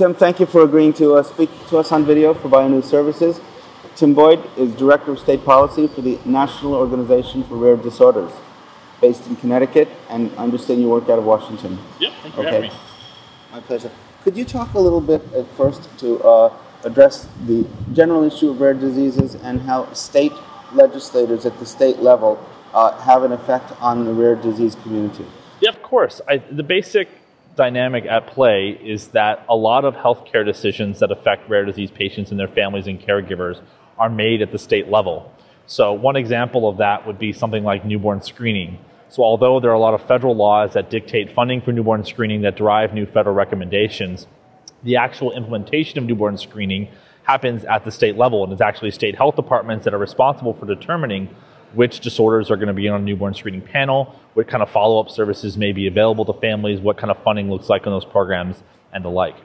Tim, thank you for agreeing to uh, speak to us on video for BioNews Services. Tim Boyd is Director of State Policy for the National Organization for Rare Disorders, based in Connecticut, and I understand you work out of Washington. Yep, thank you for having me. My pleasure. Could you talk a little bit at first to uh, address the general issue of rare diseases and how state legislators at the state level uh, have an effect on the rare disease community? Yeah, of course. I, the basic dynamic at play is that a lot of healthcare decisions that affect rare disease patients and their families and caregivers are made at the state level. So, one example of that would be something like newborn screening. So, although there are a lot of federal laws that dictate funding for newborn screening that drive new federal recommendations, the actual implementation of newborn screening happens at the state level, and it's actually state health departments that are responsible for determining which disorders are going to be on a newborn screening panel, what kind of follow up services may be available to families, what kind of funding looks like in those programs, and the like.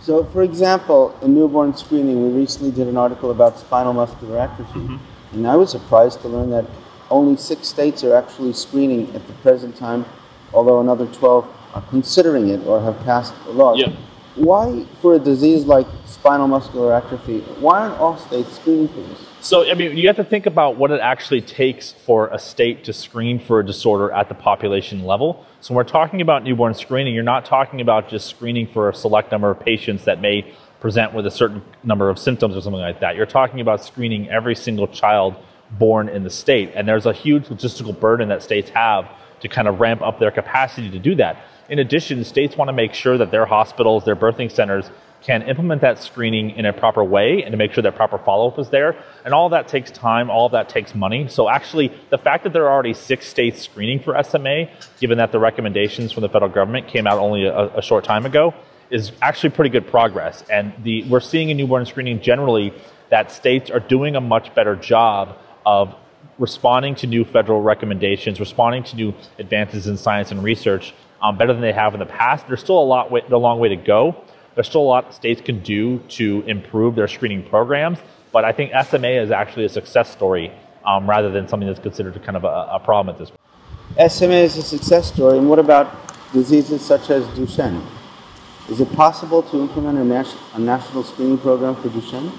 So, for example, in newborn screening, we recently did an article about spinal muscular atrophy, mm-hmm. and I was surprised to learn that only six states are actually screening at the present time, although another 12 are considering it or have passed laws. Yeah. Why, for a disease like spinal muscular atrophy, why aren't all states screening for this? So, I mean, you have to think about what it actually takes for a state to screen for a disorder at the population level. So, when we're talking about newborn screening, you're not talking about just screening for a select number of patients that may present with a certain number of symptoms or something like that. You're talking about screening every single child born in the state. And there's a huge logistical burden that states have to kind of ramp up their capacity to do that. In addition, states want to make sure that their hospitals, their birthing centers, can implement that screening in a proper way and to make sure that proper follow up is there. And all that takes time, all that takes money. So, actually, the fact that there are already six states screening for SMA, given that the recommendations from the federal government came out only a, a short time ago, is actually pretty good progress. And the, we're seeing in newborn screening generally that states are doing a much better job of responding to new federal recommendations, responding to new advances in science and research um, better than they have in the past. There's still a lot, way, a long way to go there's still a lot states can do to improve their screening programs, but I think SMA is actually a success story um, rather than something that's considered kind of a, a problem at this point. SMA is a success story, and what about diseases such as Duchenne? Is it possible to implement a, a national screening program for Duchenne?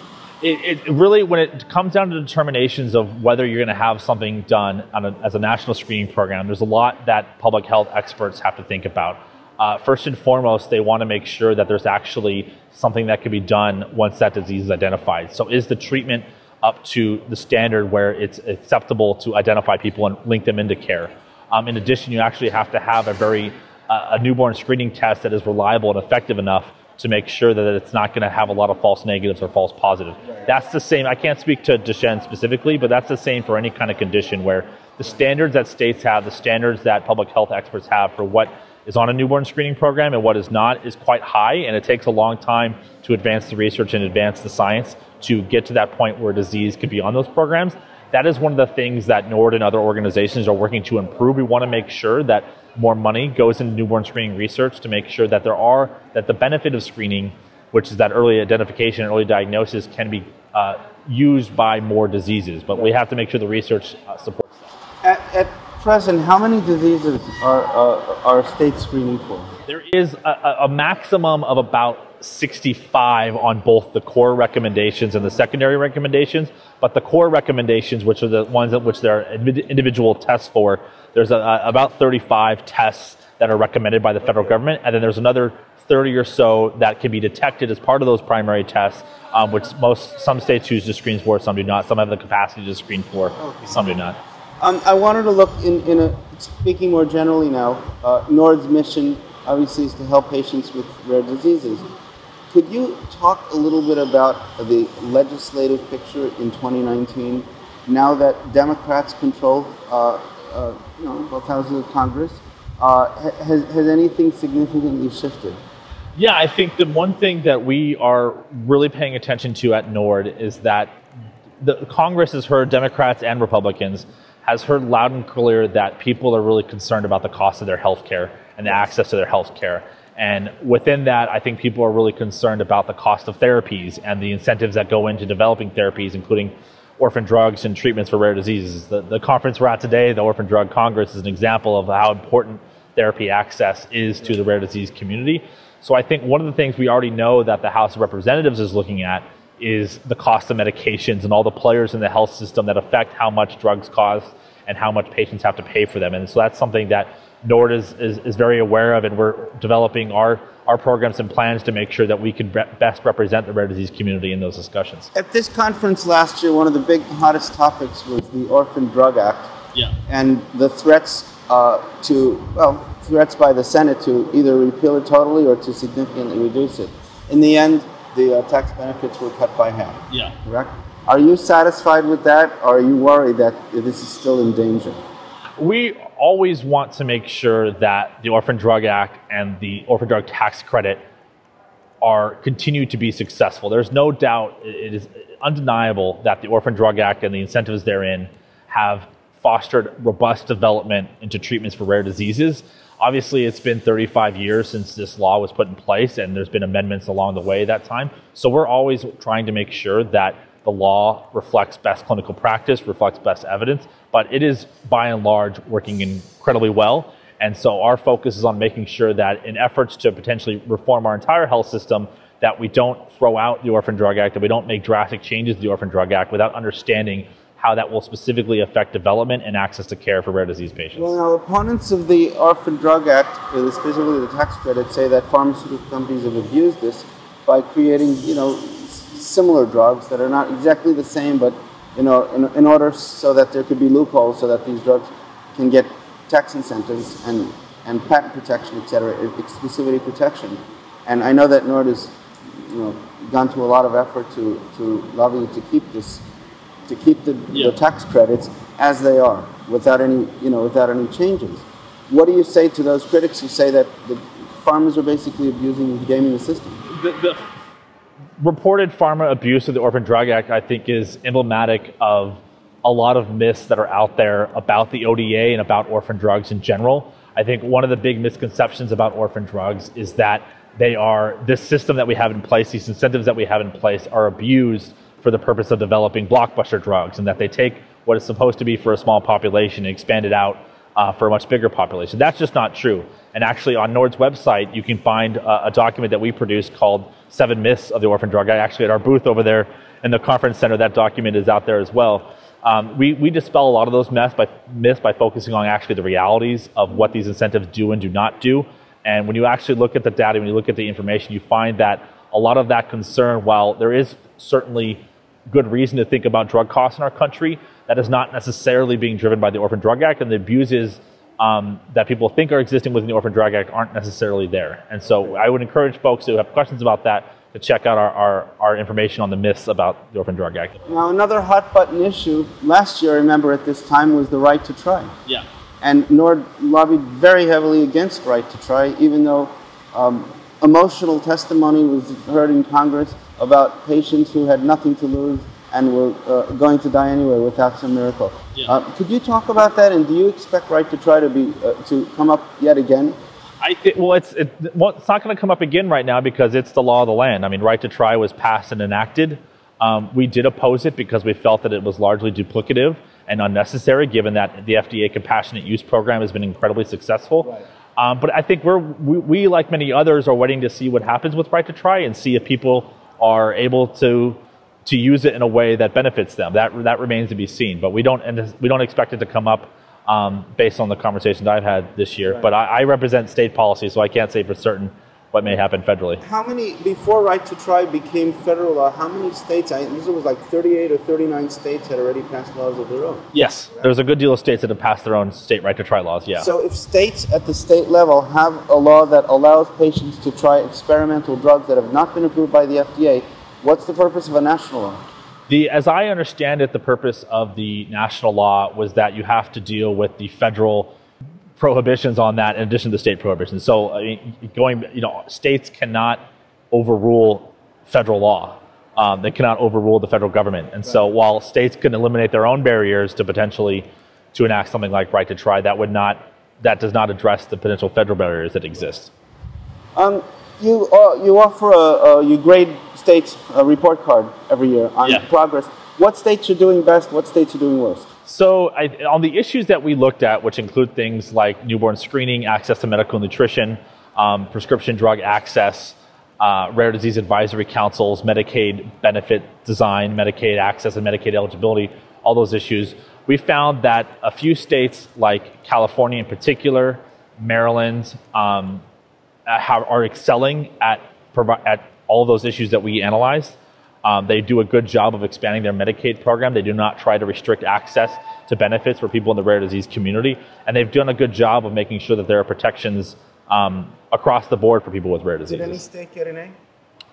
It, it, really, when it comes down to determinations of whether you're going to have something done a, as a national screening program, there's a lot that public health experts have to think about. Uh, first and foremost, they want to make sure that there's actually something that can be done once that disease is identified. So, is the treatment up to the standard where it's acceptable to identify people and link them into care? Um, in addition, you actually have to have a very uh, a newborn screening test that is reliable and effective enough to make sure that it's not going to have a lot of false negatives or false positives. That's the same. I can't speak to Duchenne specifically, but that's the same for any kind of condition where the standards that states have, the standards that public health experts have for what is on a newborn screening program and what is not is quite high, and it takes a long time to advance the research and advance the science to get to that point where disease could be on those programs. That is one of the things that NORD and other organizations are working to improve. We want to make sure that more money goes into newborn screening research to make sure that there are that the benefit of screening, which is that early identification and early diagnosis, can be uh, used by more diseases. But we have to make sure the research uh, supports that. At, at present, how many diseases are, uh, are states screening for? There is a, a, maximum of about 65 on both the core recommendations and the secondary recommendations. But the core recommendations, which are the ones that which there are individual tests for, there's a, a, about 35 tests that are recommended by the federal government, and then there's another 30 or so that can be detected as part of those primary tests, um, which most some states choose to screen for, some do not. Some have the capacity to screen for, okay. some do not. Um, I wanted to look in, in a, speaking more generally now, uh, NORD's mission obviously is to help patients with rare diseases. Could you talk a little bit about the legislative picture in 2019 now that Democrats control uh, uh, you know, both houses of Congress? Uh, has, has anything significantly shifted? Yeah, I think the one thing that we are really paying attention to at NORD is that the Congress has heard Democrats and Republicans has heard loud and clear that people are really concerned about the cost of their health care and the access to their health care. And within that, I think people are really concerned about the cost of therapies and the incentives that go into developing therapies, including orphan drugs and treatments for rare diseases. The, the conference we're at today, the Orphan Drug Congress, is an example of how important therapy access is to the rare disease community. So I think one of the things we already know that the House of Representatives is looking at is the cost of medications and all the players in the health system that affect how much drugs cost and how much patients have to pay for them. And so that's something that NORD is, is, is very aware of, and we're developing our, our programs and plans to make sure that we can be- best represent the rare disease community in those discussions. At this conference last year, one of the big hottest topics was the Orphan Drug Act. Yeah. And the threats uh, to, well, threats by the Senate to either repeal it totally or to significantly reduce it. In the end, the uh, tax benefits were cut by half. Yeah. Correct? Are you satisfied with that, or are you worried that this is still in danger? We always want to make sure that the Orphan Drug Act and the Orphan Drug Tax Credit are continue to be successful. There's no doubt it is undeniable that the Orphan Drug Act and the incentives therein have fostered robust development into treatments for rare diseases. Obviously, it's been 35 years since this law was put in place, and there's been amendments along the way that time. So we're always trying to make sure that the law reflects best clinical practice, reflects best evidence, but it is by and large working incredibly well. And so our focus is on making sure that in efforts to potentially reform our entire health system, that we don't throw out the Orphan Drug Act, that we don't make drastic changes to the Orphan Drug Act without understanding how that will specifically affect development and access to care for rare disease patients. Well, now, opponents of the Orphan Drug Act, specifically the tax credit, say that pharmaceutical companies have abused this by creating, you know, similar drugs that are not exactly the same, but you know, in, in order so that there could be loopholes so that these drugs can get tax incentives and, and patent protection, et cetera, exclusivity protection. And I know that NORD has you know, gone to a lot of effort to, to lobbying to keep this, to keep the, yeah. the tax credits as they are, without any, you know, without any changes. What do you say to those critics who say that the farmers are basically abusing and gaming the system? The, the reported pharma abuse of the Orphan Drug Act, I think, is emblematic of a lot of myths that are out there about the ODA and about orphan drugs in general. I think one of the big misconceptions about orphan drugs is that they are this system that we have in place, these incentives that we have in place, are abused for the purpose of developing blockbuster drugs, and that they take what is supposed to be for a small population and expand it out uh, for a much bigger population. That's just not true. And actually, on Nord's website, you can find a, a document that we produced called Seven Myths of the Orphan Drug Act. Actually, at our booth over there in the conference center, that document is out there as well. Um, we, we dispel a lot of those myths by, myths by focusing on actually the realities of what these incentives do and do not do. And when you actually look at the data, when you look at the information, you find that a lot of that concern, while there is certainly good reason to think about drug costs in our country, that is not necessarily being driven by the Orphan Drug Act, and the abuses um, that people think are existing within the Orphan Drug Act aren't necessarily there. And so I would encourage folks who have questions about that to check out our, our, our, information on the myths about the Orphan Drug Act. Now, another hot button issue last year, I remember at this time, was the right to try. Yeah. And NORD lobbied very heavily against right to try, even though um, emotional testimony was heard in Congress about patients who had nothing to lose and were uh, going to die anyway without some miracle. Yeah. Uh, could you talk about that? And do you expect right to try to be uh, to come up yet again? I think well, it's it, well, it's not going to come up again right now because it's the law of the land. I mean, right to try was passed and enacted. Um, we did oppose it because we felt that it was largely duplicative and unnecessary, given that the FDA compassionate use program has been incredibly successful. Right. Um, but I think we're we, we, like many others, are waiting to see what happens with right to try and see if people are able to to use it in a way that benefits them. That that remains to be seen. But we don't we don't expect it to come up um, based on the conversations I've had this year. Right. But I, I, represent state policy, so I can't say for certain what may happen federally. How many before right to try became federal law? How many states? I this was like 38 or 39 states had already passed laws of their own. Yes, right. there's a good deal of states that have passed their own state right to try laws. Yeah. So if states at the state level have a law that allows patients to try experimental drugs that have not been approved by the FDA What's the purpose of a national law? The, as I understand it, the purpose of the national law was that you have to deal with the federal prohibitions on that in addition to the state prohibitions. So, I mean, going, you know, states cannot overrule federal law. Um, they cannot overrule the federal government. And right. so, while states can eliminate their own barriers to potentially to enact something like right to try, that would not that does not address the potential federal barriers that exist. Um, you uh, you offer a, a, you grade states a report card every year on yeah. progress. What states are doing best? What states are doing worst? So, I, on the issues that we looked at, which include things like newborn screening, access to medical nutrition, um, prescription drug access, uh, rare disease advisory councils, Medicaid benefit design, Medicaid access, and Medicaid eligibility, all those issues. We found that a few states, like California in particular, Maryland, um, have, are excelling at, at all those issues that we analyzed. Um, they do a good job of expanding their Medicaid program. They do not try to restrict access to benefits for people in the rare disease community. And they've done a good job of making sure that there are protections um, across the board for people with rare diseases. Did any state get an A?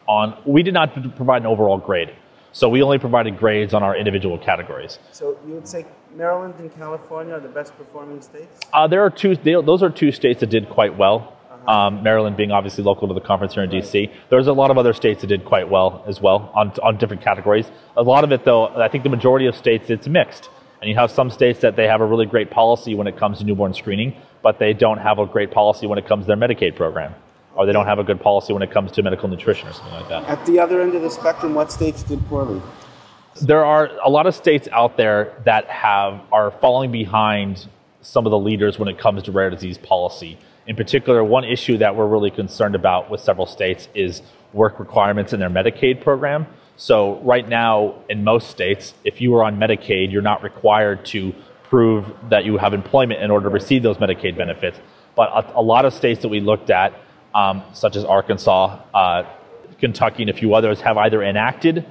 On, we did not provide an overall grade. So we only provided grades on our individual categories. So you would say Maryland and California are the best performing states? Uh, there are two. They, those are two states that did quite well. Um, Maryland being obviously local to the conference here in DC. There's a lot of other states that did quite well as well on, on different categories. A lot of it, though, I think the majority of states, it's mixed. And you have some states that they have a really great policy when it comes to newborn screening, but they don't have a great policy when it comes to their Medicaid program. Or they don't have a good policy when it comes to medical nutrition or something like that. At the other end of the spectrum, what states did poorly? There are a lot of states out there that have are falling behind some of the leaders when it comes to rare disease policy. In particular, one issue that we're really concerned about with several states is work requirements in their Medicaid program. So, right now, in most states, if you are on Medicaid, you're not required to prove that you have employment in order to receive those Medicaid benefits. But a, a lot of states that we looked at, um, such as Arkansas, uh, Kentucky, and a few others, have either enacted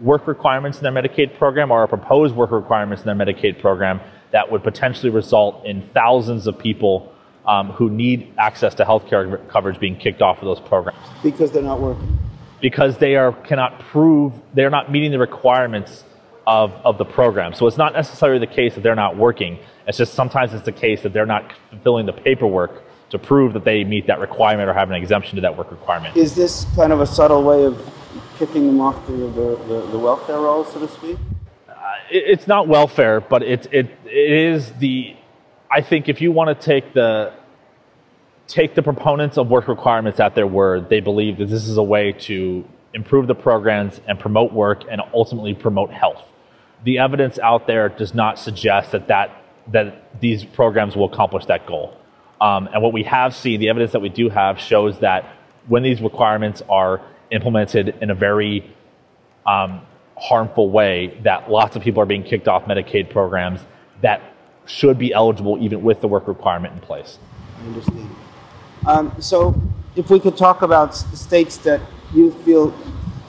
work requirements in their Medicaid program or proposed work requirements in their Medicaid program that would potentially result in thousands of people um, who need access to health care coverage being kicked off of those programs. Because they're not working. Because they are cannot prove they're not meeting the requirements of, of the program. So it's not necessarily the case that they're not working. It's just sometimes it's the case that they're not fulfilling the paperwork to prove that they meet that requirement or have an exemption to that work requirement. Is this kind of a subtle way of kicking them off the, the, the, the welfare roll, so to speak? Uh, it, it's not welfare, but it, it, it is the I think if you want to take the take the proponents of work requirements at their word, they believe that this is a way to improve the programs and promote work and ultimately promote health. The evidence out there does not suggest that that, that these programs will accomplish that goal. Um, and what we have seen, the evidence that we do have shows that when these requirements are implemented in a very um, harmful way, that lots of people are being kicked off Medicaid programs that should be eligible even with the work requirement in place. I understand. Um, so, if we could talk about states that you feel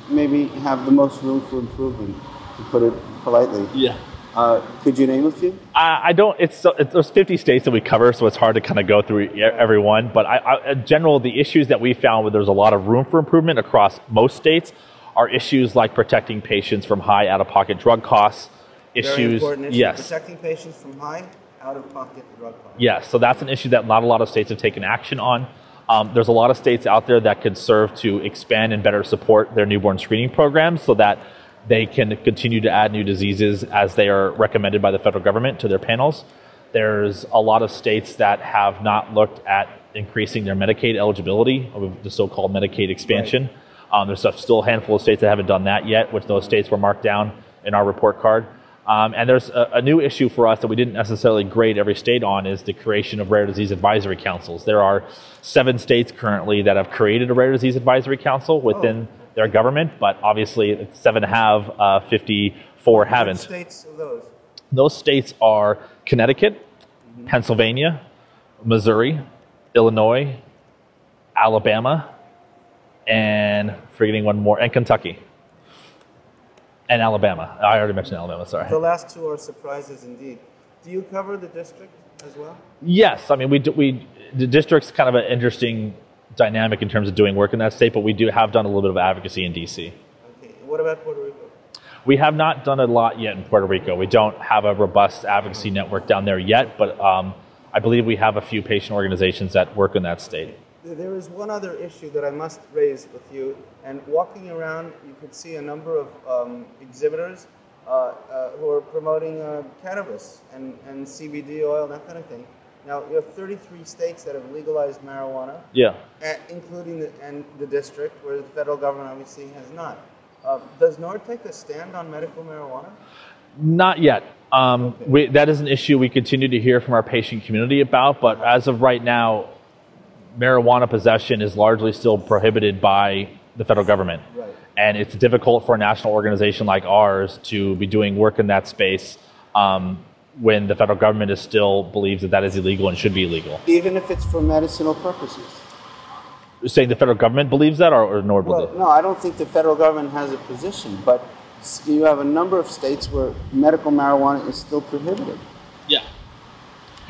maybe have the most room for improvement, to put it politely. Yeah. Uh, could you name a few? I, I don't. It's, it's, there's 50 states that we cover, so it's hard to kind of go through every one. But I, I, in general, the issues that we found where there's a lot of room for improvement across most states are issues like protecting patients from high out-of-pocket drug costs, issues. Issue. Yes. Protecting patients from high out-of-pocket drug costs. Yes. So that's an issue that not a lot of states have taken action on. Um, there's a lot of states out there that could serve to expand and better support their newborn screening programs so that they can continue to add new diseases as they are recommended by the federal government to their panels. There's a lot of states that have not looked at increasing their Medicaid eligibility, of the so-called Medicaid expansion. Right. Um, there's still a handful of states that haven't done that yet, which those states were marked down in our report card. Um, and there's a, a, new issue for us that we didn't necessarily grade every state on is the creation of rare disease advisory councils. There are seven states currently that have created a rare disease advisory council within oh. their government, but obviously seven have, uh, 54 haven't. states of those? Those states are Connecticut, mm-hmm. Pennsylvania, Missouri, Illinois, Alabama, and forgetting one more, and Kentucky and Alabama. I already mentioned Alabama. Sorry. The last two are surprises indeed. Do you cover the district as well? Yes, I mean we do, we the district's kind of an interesting dynamic in terms of doing work in that state, but we do have done a little bit of advocacy in DC. Okay. What about Puerto Rico? We have not done a lot yet in Puerto Rico. We don't have a robust advocacy network down there yet, but um, I believe we have a few patient organizations that work in that state. There is one other issue that I must raise with you, and walking around, you could see a number of um, exhibitors uh, uh, who are promoting uh, cannabis and, and CBD oil, that kind of thing. Now, you have 33 states that have legalized marijuana. Yeah. including the, and the district, where the federal government obviously has not. Uh, does NORD take a stand on medical marijuana? Not yet. Um, okay. we, that is an issue we continue to hear from our patient community about, but as of right now, marijuana possession is largely still prohibited by the federal government. Right. And it's difficult for a national organization like ours to be doing work in that space um, when the federal government is still believes that that is illegal and should be illegal. Even if it's for medicinal purposes. You're saying the federal government believes that, or, or nor Well, believes no, I don't think the federal government has a position, but you have a number of states where medical marijuana is still prohibited. Yeah.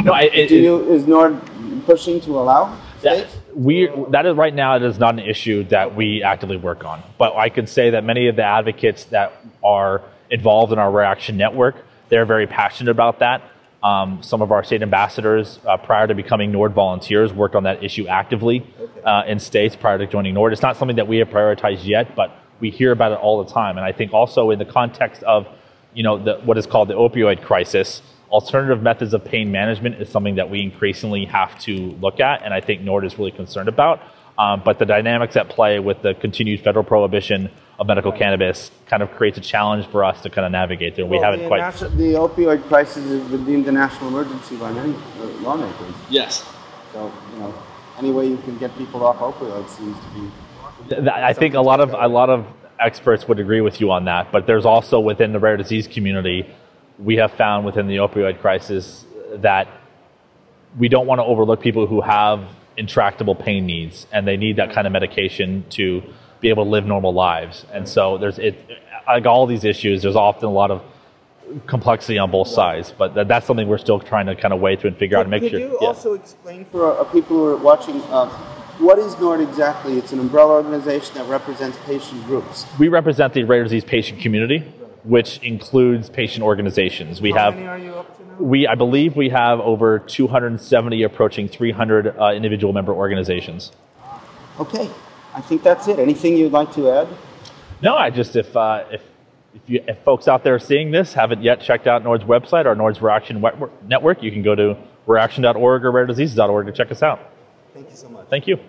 No, I, it, Do you, is NORD pushing to allow that, we that is right now it is not an issue that we actively work on. But I can say that many of the advocates that are involved in our Rare Action network, they're very passionate about that. Um, some of our state ambassadors, uh, prior to becoming NORD volunteers, worked on that issue actively uh, in states prior to joining NORD. It's not something that we have prioritized yet, but we hear about it all the time. And I think also in the context of, you know, the, what is called the opioid crisis, alternative methods of pain management is something that we increasingly have to look at, and I think NORD is really concerned about. Um, but the dynamics at play with the continued federal prohibition of medical cannabis kind of creates a challenge for us to kind of navigate through. we haven't the quite. nation- the opioid crisis has been deemed a national emergency by many uh, lawmakers. Yes. So, you know, any way you can get people off opioids seems to be. I think a lot of a lot of experts would agree with you on that, but there's also within the rare disease community, we have found within the opioid crisis that we don't want to overlook people who have intractable pain needs and they need that kind of medication to be able to live normal lives. And so there's it like all these issues. There's often a lot of complexity on both sides, but that, that's something we're still trying to kind of weigh through and figure out and make Could sure. you yeah. also explain for uh, people who are watching uh, what is NORD exactly? It's an umbrella organization that represents patient groups. We represent the rare disease patient community, which includes patient organizations. We How have many are you up to now? we I believe we have over 270 approaching 300 uh, individual member organizations. Okay, I think that's it. Anything you'd like to add? No, I just if uh, if if, you, if folks out there seeing this haven't yet checked out Nord's website or Nord's Rare Action Wet- Network, you can go to rareaction.org or rarediseases.org to check us out. Thank you so much. Thank you.